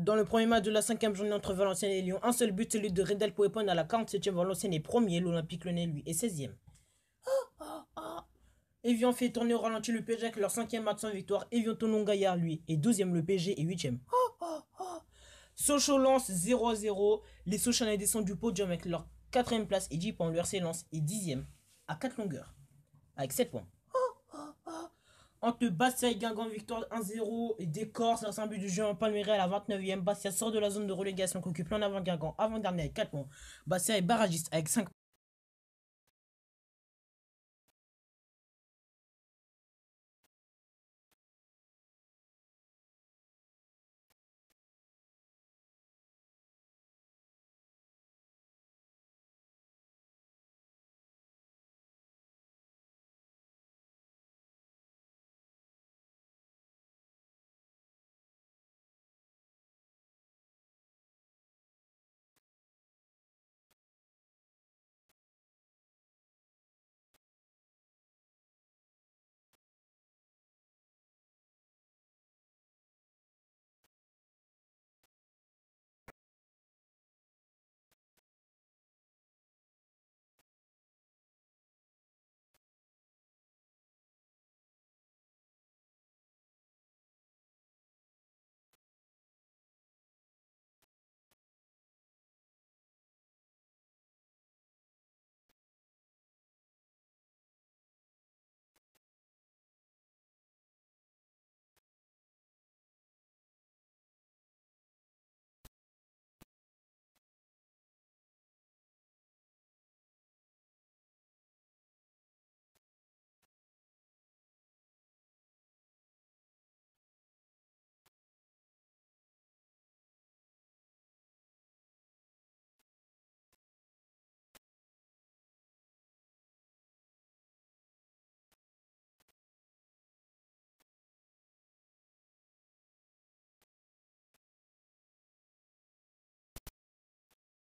Dans le premier match de la cinquième journée entre Valenciennes et Lyon, un seul but, celui de Redel pour répondre à la 47e. Valenciennes est premier, l'Olympique Lyonnais, lui, est 16e. Evian fait tourner au ralenti le PSG avec leur cinquième match sans victoire. Evian Tonon Gaillard, lui, est 12e, le PSG est 8e. Sochaux lance 0-0. Les Sochaux descendent du podium avec leur quatrième place et 10 points. Le RC lance est 10e à 4 longueurs avec 7 points. Entre Bastia et Guingamp, victoire 1-0 et Décor, c'est un du jeu en Palmeiras à la 29e. Bastia sort de la zone de relégation qu'occupe l'en avant Guingamp, avant-dernier avec 4 points. Bastia est barragiste avec 5